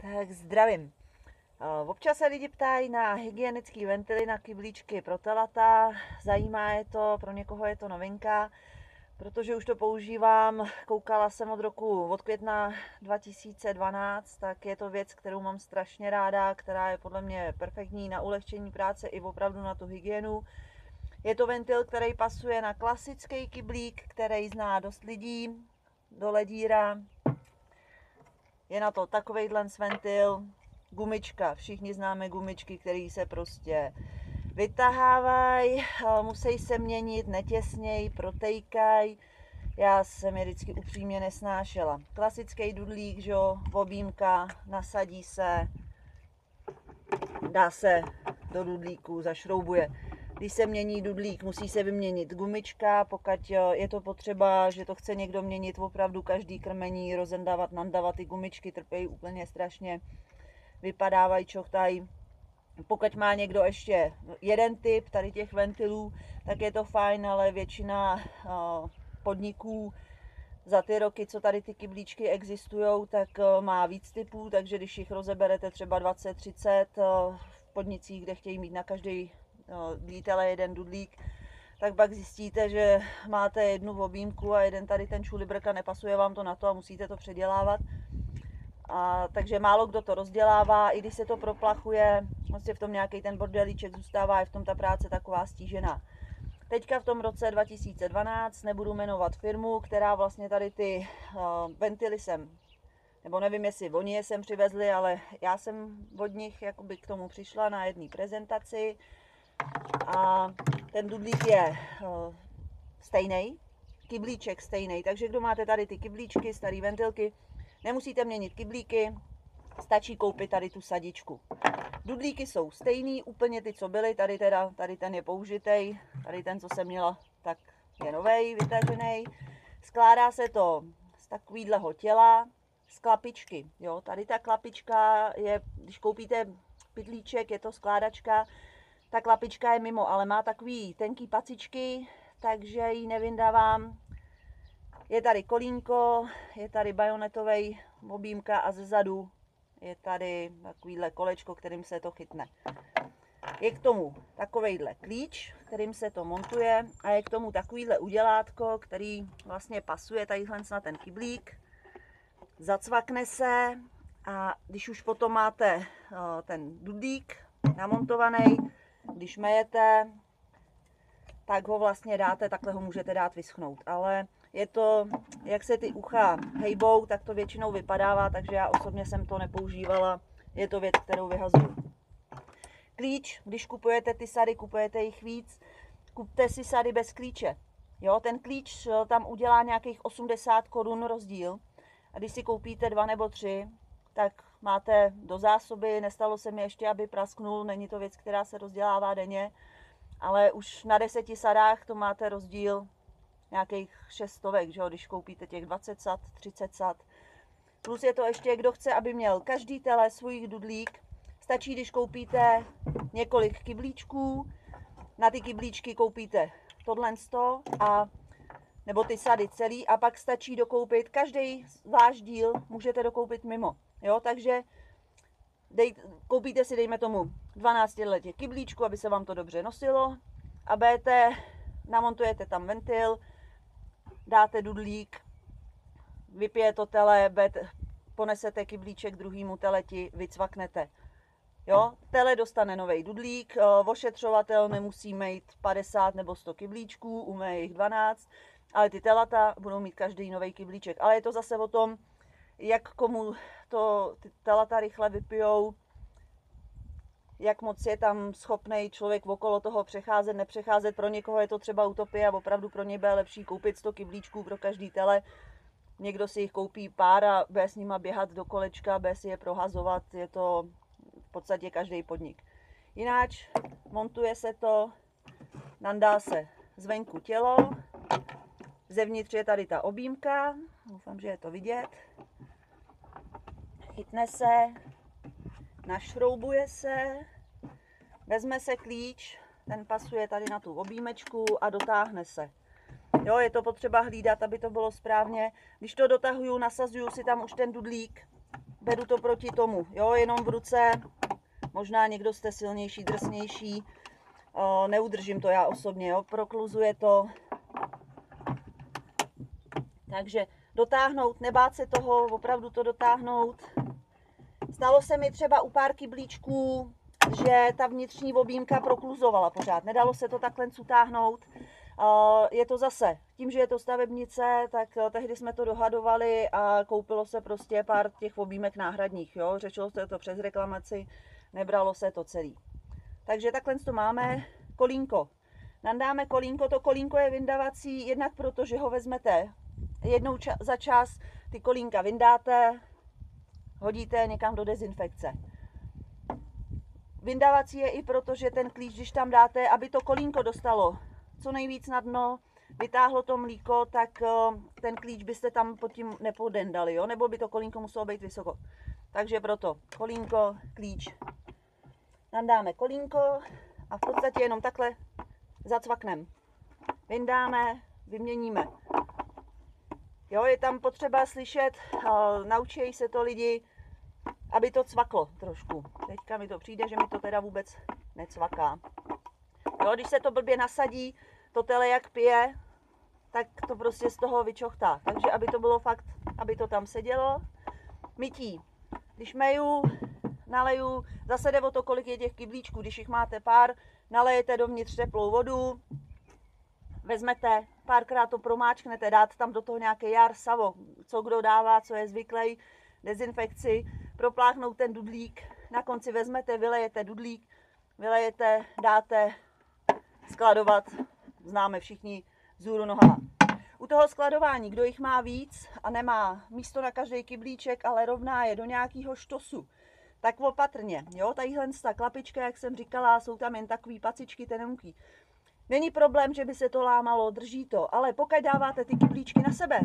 Tak zdravím. Eh, Občas se lidi ptají na hygienické ventily, na kyblíčky pro telata. Zajímá je to, pro někoho je to novinka, protože už to používám. Koukala jsem od roku, od května 2012, tak je to věc, kterou mám strašně ráda, která je podle mě perfektní na ulehčení práce i opravdu na tu hygienu. Je to ventil, který pasuje na klasický kyblík, který zná dost lidí, do ledíra. Je na to takovejhle ventil, gumička. Všichni známe gumičky, které se prostě vytahávají, musí se měnit, netěsněj, protejkají. Já jsem je vždycky upřímně nesnášela. Klasický dudlík, že jo, nasadí se, dá se do dudlíku, zašroubuje. Když se mění dudlík, musí se vyměnit gumička, pokud je to potřeba, že to chce někdo měnit opravdu každý krmení, rozendávat, nandávat ty gumičky, trpějí úplně strašně vypadávají, čochtají. Pokud má někdo ještě jeden typ tady těch ventilů, tak je to fajn, ale většina podniků za ty roky, co tady ty kyblíčky existují, tak má víc typů, takže když jich rozeberete třeba 20-30 v podnicích, kde chtějí mít na každý dítele jeden dudlík, tak pak zjistíte, že máte jednu objímku a jeden tady ten čulibrka nepasuje vám to na to a musíte to předělávat. A, takže málo kdo to rozdělává, i když se to proplachuje, vlastně v tom nějaký ten bordelíček zůstává, je v tom ta práce taková stížená. Teďka v tom roce 2012 nebudu jmenovat firmu, která vlastně tady ty uh, ventily sem, nebo nevím, jestli oni je sem přivezli, ale já jsem od nich jakoby k tomu přišla na jedné prezentaci a ten dudlík je uh, stejný, kyblíček stejný, takže kdo máte tady ty kyblíčky, staré ventilky, Nemusíte měnit kyblíky, stačí koupit tady tu sadičku. Dudlíky jsou stejný, úplně ty, co byly, tady teda, tady ten je použitej, tady ten, co jsem měla, tak je novej, vytažený. Skládá se to z takovýhleho těla, z klapičky, jo, tady ta klapička je, když koupíte pytlíček, je to skládačka, ta klapička je mimo, ale má takový tenký pacičky, takže ji nevyndávám je tady kolínko, je tady bajonetový objímka a zezadu je tady takovýhle kolečko, kterým se to chytne. Je k tomu takovejhle klíč, kterým se to montuje a je k tomu takovýhle udělátko, který vlastně pasuje tadyhle na ten kyblík. Zacvakne se a když už potom máte eh, ten dudík namontovaný, když mejete, tak ho vlastně dáte, takhle ho můžete dát vyschnout. Ale je to, jak se ty ucha hejbou, tak to většinou vypadává, takže já osobně jsem to nepoužívala. Je to věc, kterou vyhazuju. Klíč, když kupujete ty sady, kupujete jich víc, kupte si sady bez klíče. Jo, ten klíč eh, tam udělá nějakých 80 korun rozdíl. A když si koupíte dva nebo tři, tak máte do zásoby. Nestalo se mi ještě, aby prasknul, není to věc, která se rozdělává denně, ale už na deseti sadách to máte rozdíl nějakých šestovek, že jo, když koupíte těch 20 sad, 30 sad. Plus je to ještě, kdo chce, aby měl každý tele svůj dudlík. Stačí, když koupíte několik kyblíčků, na ty kyblíčky koupíte tohle a nebo ty sady celý a pak stačí dokoupit, každý váš díl můžete dokoupit mimo. Jo, takže dej, koupíte si, dejme tomu, 12 letě kyblíčku, aby se vám to dobře nosilo a budete, namontujete tam ventil, dáte dudlík, vypije to tele, ponesete kyblíček druhýmu teleti, vycvaknete. Jo, tele dostane nový dudlík, ošetřovatel nemusí mít 50 nebo 100 kyblíčků, umé jich 12, ale ty telata budou mít každý nový kyblíček. Ale je to zase o tom, jak komu to ty telata rychle vypijou, jak moc je tam schopný člověk okolo toho přecházet, nepřecházet. Pro někoho je to třeba utopie a opravdu pro něj bude lepší koupit 100 kyblíčků pro každý tele. Někdo si jich koupí pár a bude s nima běhat do kolečka, bude si je prohazovat. Je to v podstatě každý podnik. Jináč montuje se to, nandá se zvenku tělo, zevnitř je tady ta objímka, doufám, že je to vidět. Chytne se, našroubuje se, vezme se klíč, ten pasuje tady na tu objímečku a dotáhne se. Jo, je to potřeba hlídat, aby to bylo správně. Když to dotahuju, nasazuju si tam už ten dudlík beru to proti tomu, jo, jenom v ruce, možná někdo jste silnější, drsnější, neudržím to já osobně, jo, prokluzuje to. Takže dotáhnout, nebát se toho, opravdu to dotáhnout. Stalo se mi třeba u pár kyblíčků, že ta vnitřní objímka prokluzovala pořád. Nedalo se to takhle utáhnout. Je to zase, tím, že je to stavebnice, tak eh, tehdy jsme to dohadovali a koupilo se prostě pár těch objímek náhradních. Jo? Řešilo se to přes reklamaci, nebralo se to celý. Takže takhle to máme. Kolínko. Nandáme kolínko, to kolínko je vyndavací jednak proto, že ho vezmete jednou ča- za čas, ty kolínka vyndáte, hodíte někam do dezinfekce. Vyndávací je i proto, že ten klíč, když tam dáte, aby to kolínko dostalo co nejvíc na dno, vytáhlo to mlíko, tak eh, ten klíč byste tam pod tím nepodendali, jo? nebo by to kolínko muselo být vysoko. Takže proto kolínko, klíč. Nandáme kolínko a v podstatě jenom takhle zacvakneme. Vyndáme, vyměníme. Jo, je tam potřeba slyšet, uh, naučí se to lidi, aby to cvaklo trošku. Teďka mi to přijde, že mi to teda vůbec necvaká. Jo, když se to blbě nasadí, to tele jak pije, tak to prostě z toho vyčochtá. Takže aby to bylo fakt, aby to tam sedělo. Mytí. Když meju, naleju, zase jde o to, kolik je těch kyblíčků. Když jich máte pár, nalejete dovnitř teplou vodu, vezmete, párkrát to promáčknete, dáte tam do toho nějaké jar, savo, co kdo dává, co je zvyklý, dezinfekci, propláchnout ten dudlík, na konci vezmete, vylejete dudlík, vylejete, dáte skladovat, známe všichni zůru nohama. U toho skladování, kdo jich má víc a nemá místo na každý kyblíček, ale rovná je do nějakého štosu, tak opatrně. Jo, tadyhle ta klapička, jak jsem říkala, jsou tam jen takový pacičky tenunký. Není problém, že by se to lámalo, drží to, ale pokud dáváte ty kyblíčky na sebe,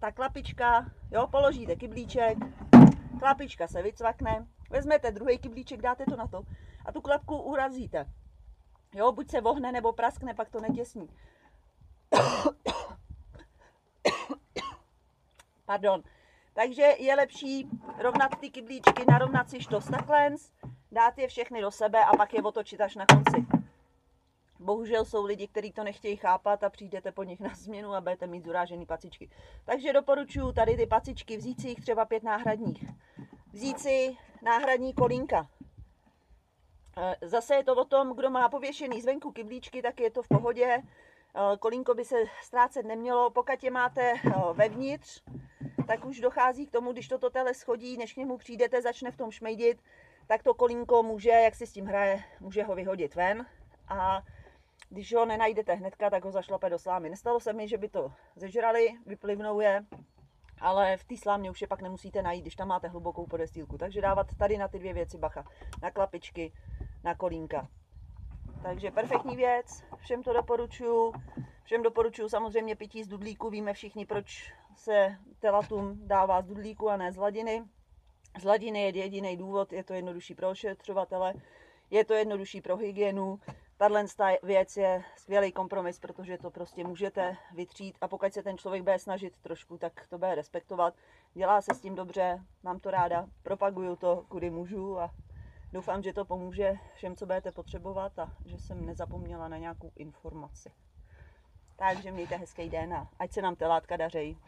ta klapička, jo, položíte kyblíček, klapička se vycvakne, vezmete druhý kyblíček, dáte to na to a tu klapku urazíte. Jo, buď se vohne nebo praskne, pak to netěsní. Pardon. Takže je lepší rovnat ty kyblíčky, narovnat si štos takhle, dát je všechny do sebe a pak je otočit až na konci. Bohužel jsou lidi, kteří to nechtějí chápat a přijdete po nich na změnu a budete mít zurážený pacičky. Takže doporučuji tady ty pacičky, vzít si jich třeba pět náhradních. Vzít si náhradní kolínka. E, zase je to o tom, kdo má pověšený zvenku kyblíčky, tak je to v pohodě. E, kolínko by se ztrácet nemělo. Pokud je máte e, vevnitř, tak už dochází k tomu, když toto tele schodí, než k němu přijdete, začne v tom šmejdit, tak to kolínko může, jak si s tím hraje, může ho vyhodit ven. A když ho nenajdete hnedka, tak ho zašlape do slámy. Nestalo se mi, že by to zežrali, vyplivnou je, ale v té slámě už je pak nemusíte najít, když tam máte hlubokou podestýlku. Takže dávat tady na ty dvě věci bacha. Na klapičky, na kolínka. Takže perfektní věc, všem to doporučuju. Všem doporučuju samozřejmě pití z dudlíku. Víme všichni, proč se telatum dává z dudlíku a ne z hladiny. Z hladiny je jediný důvod, je to jednodušší pro ošetřovatele, je to jednodušší pro hygienu, Tahle věc je skvělý kompromis, protože to prostě můžete vytřít a pokud se ten člověk bude snažit trošku, tak to bude respektovat. Dělá se s tím dobře, mám to ráda, propaguju to, kudy můžu a doufám, že to pomůže všem, co budete potřebovat a že jsem nezapomněla na nějakou informaci. Takže mějte hezký den a ať se nám ty látka daří.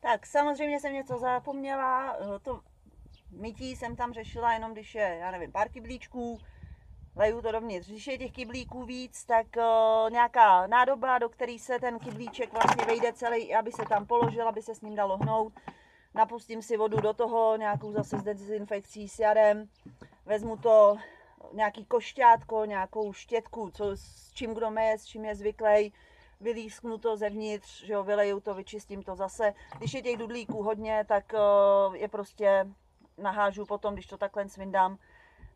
Tak, samozřejmě jsem něco zapomněla, to mytí jsem tam řešila jenom, když je, já nevím, pár kyblíčků, leju to dovnitř. Když je těch kyblíků víc, tak uh, nějaká nádoba, do které se ten kyblíček vlastně vejde celý, aby se tam položil, aby se s ním dalo hnout. Napustím si vodu do toho, nějakou zase s dezinfekcí s jadem. Vezmu to nějaký košťátko, nějakou štětku, co, s čím kdo meje, s čím je zvyklý. Vylísknu to zevnitř, že jo, vyleju to, vyčistím to zase. Když je těch dudlíků hodně, tak uh, je prostě nahážu potom, když to takhle svindám,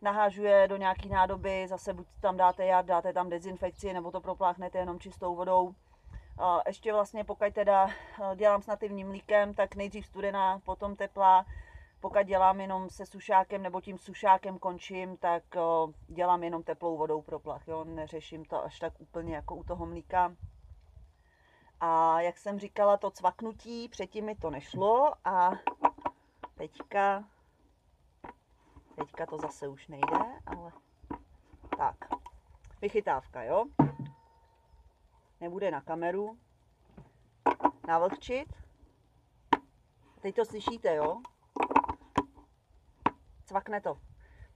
nahážuje do nějaký nádoby, zase buď tam dáte jad, dáte tam dezinfekci, nebo to propláchnete jenom čistou vodou. Ještě vlastně pokud teda dělám s nativním mlíkem, tak nejdřív studená, potom teplá. Pokud dělám jenom se sušákem nebo tím sušákem končím, tak dělám jenom teplou vodou proplach. Jo? Neřeším to až tak úplně jako u toho mlíka. A jak jsem říkala, to cvaknutí, předtím mi to nešlo a Teďka, teďka to zase už nejde, ale tak. Vychytávka, jo? Nebude na kameru. Navlhčit. Teď to slyšíte, jo? Cvakne to.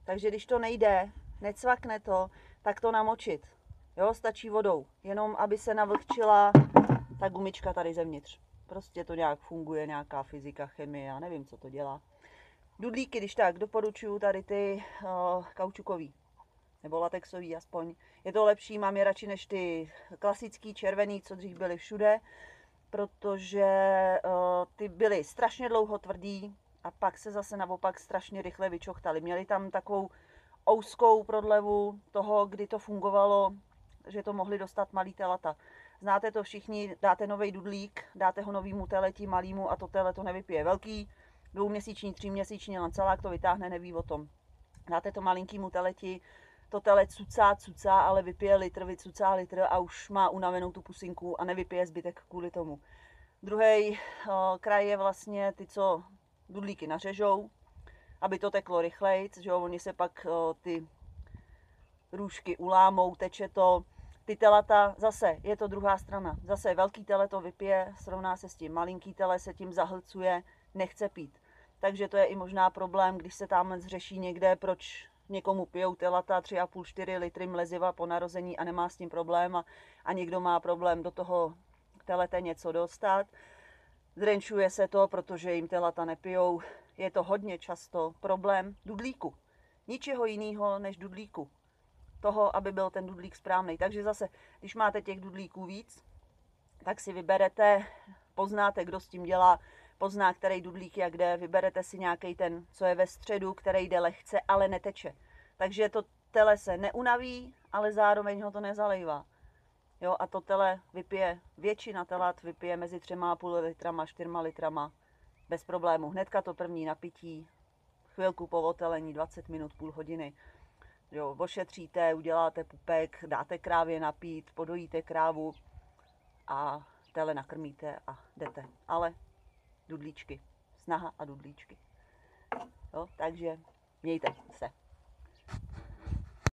Takže když to nejde, necvakne to, tak to namočit. Jo, stačí vodou. Jenom, aby se navlhčila ta gumička tady zevnitř. Prostě to nějak funguje, nějaká fyzika, chemie, já nevím, co to dělá. Dudlíky, když tak, doporučuju tady ty uh, kaučukový nebo latexový aspoň. Je to lepší, mám je radši než ty klasický červený, co dřív byly všude, protože uh, ty byly strašně dlouho tvrdý a pak se zase naopak strašně rychle vyčochtali. Měli tam takovou ouskou prodlevu toho, kdy to fungovalo, že to mohli dostat malý telata. Znáte to všichni, dáte nový dudlík, dáte ho novýmu teleti malýmu a to tele to nevypije. Velký, dvouměsíční, tříměsíční lancelák to vytáhne, neví o tom. Dáte to malinkýmu teleti, to tele cucá, cucá, ale vypije litr, vycucá litr a už má unavenou tu pusinku a nevypije zbytek kvůli tomu. Druhý uh, kraj je vlastně ty, co dudlíky nařežou, aby to teklo rychleji, že jo, oni se pak uh, ty růžky ulámou, teče to. Ty telata, zase je to druhá strana. Zase velký tele to vypije, srovná se s tím. Malinký tele se tím zahlcuje, nechce pít. Takže to je i možná problém, když se tam zřeší někde, proč někomu pijou telata 3,5-4 litry mleziva po narození a nemá s tím problém a, a někdo má problém do toho telete něco dostat. Zrenčuje se to, protože jim telata nepijou. Je to hodně často problém dudlíku. Ničeho jiného než dudlíku. Toho, aby byl ten dudlík správný. Takže zase, když máte těch dudlíků víc, tak si vyberete, poznáte, kdo s tím dělá, pozná, který dudlík je kde, vyberete si nějaký ten, co je ve středu, který jde lehce, ale neteče. Takže to tele se neunaví, ale zároveň ho to nezalejvá. Jo, a to tele vypije, většina telat vypije mezi 3,5 litrama, 4 litrama bez problému. Hnedka to první napití, chvilku po otelení, 20 minut, půl hodiny. Jo, ošetříte, uděláte pupek, dáte krávě napít, podojíte krávu a tele nakrmíte a jdete. Ale dudlíčky, snaha a dudlíčky. Jo, takže mějte se.